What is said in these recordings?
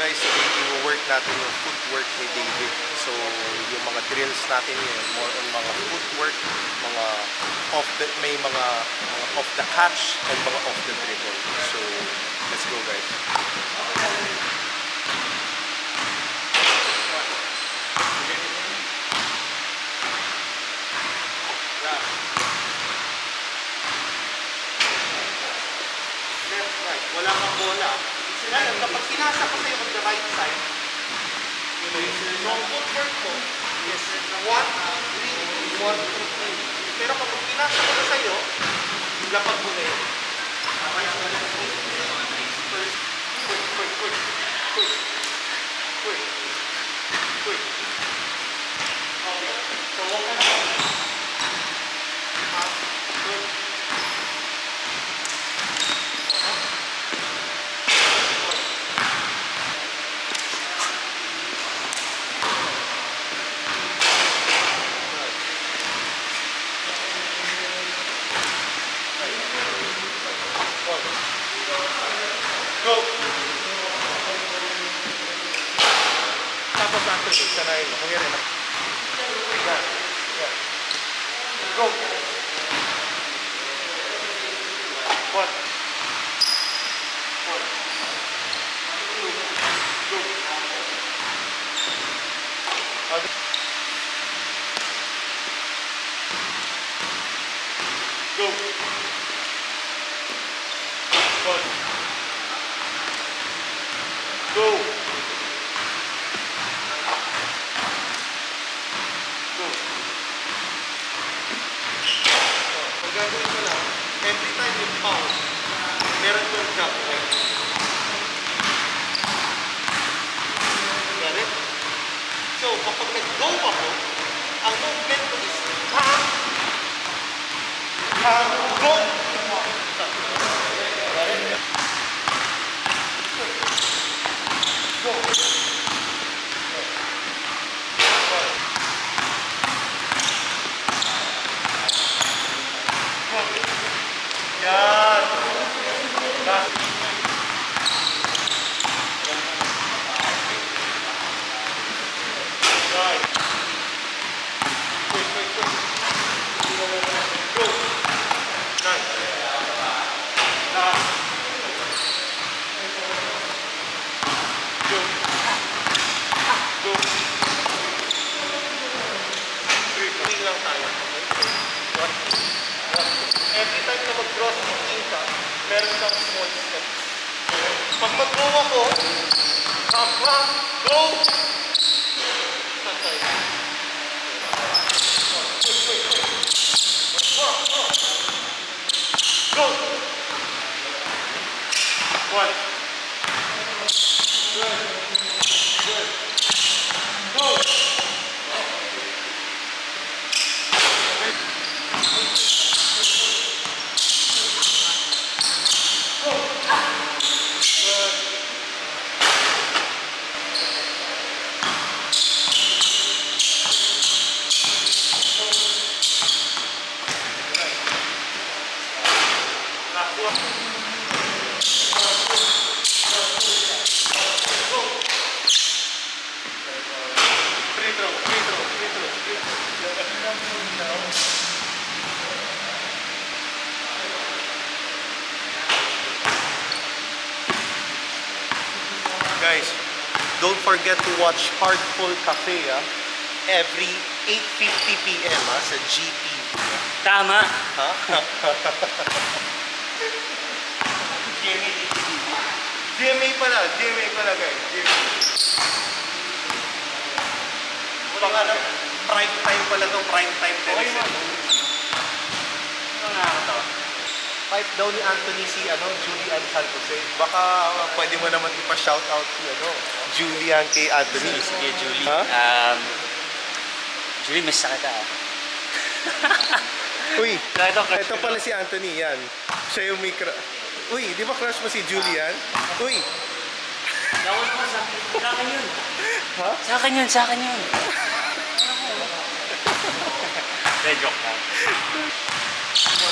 guys, i-work natin yung footwork ni David. So, yung mga drills natin yun, more on mga footwork, mga off the, may mga, mga off the catch and mga off the dribble. So, let's go guys. Wala kang bola. Ngayon, kapag pinasa ko sa'yo on the right side, so ang footwork mo, yes, 1, 2, 3, 1, 2, 3. Pero kapag pinasa ko na sa'yo, lapag mo na yun. Sanayin mo. Kung yan, yan. Yan. Yan. Go! One. One. Two. Go. Other. Meron kang small steps. Pag mag-go ako, come, come, go! Guys, don't forget to watch Heartful Cafe ah, every 8.50 p.m. ah, sa GTV. ah. Tama. Ha? GMA GTV. GMA pala, GMA pala guys. GMA. Wala nga na, prime time pala to, prime time television. Ano nakakatawa? Pipe daw ni Anthony si ano, Julian San Jose. Baka uh, pwede mo naman ipa-shout out si ano, Julian kay Anthony. Sige, Julie. Ha? Um, Julie, miss na kita ah. Uy, Ito, ito pala si Anthony, yan. Siya yung may Uy, di ba crush mo si Julian? Uy, Lawan mo sa akin. Sa akin yun. ha? Sa akin yun, sa akin yun. Hindi, joke lang.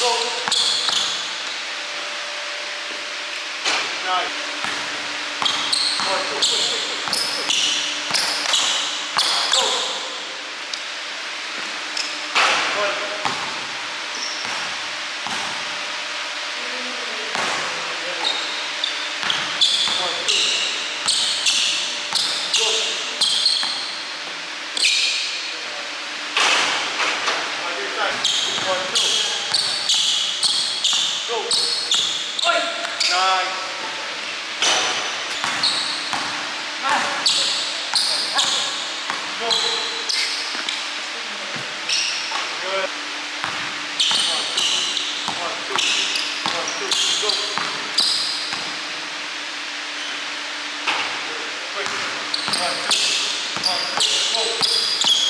Go. Nice. Work the pushing. One, two. One, two, go.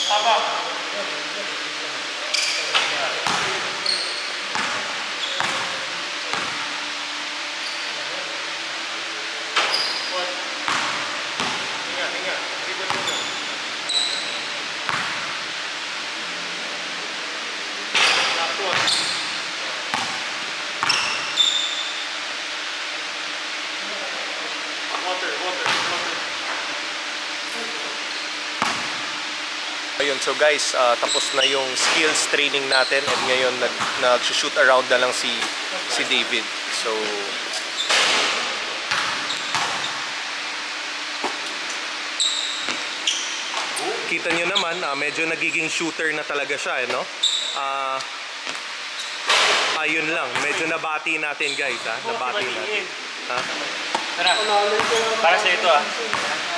Papa. Ayun, so guys, ah, tapos na yung skills training natin and ngayon nag, nag-shoot around na lang si, si David. So, kita nyo naman, ah, medyo nagiging shooter na talaga siya, eh, no? Ah, ayun lang, medyo nabati natin guys, ha? Nabati natin. Ha? Tara. Para sa ito ah.